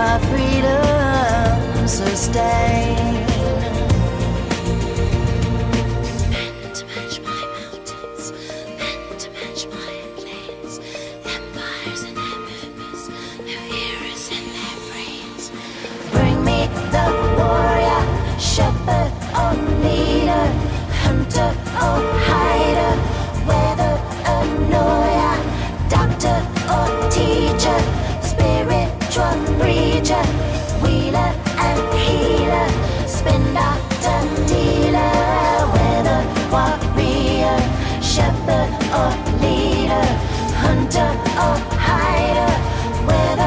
my freedom sustain. Shepherd or leader, hunter or hider, whether